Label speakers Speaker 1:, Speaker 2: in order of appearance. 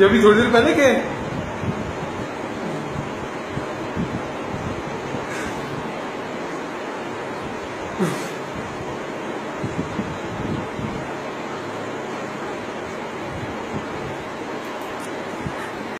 Speaker 1: ये अभी थोड़ी देर पहले के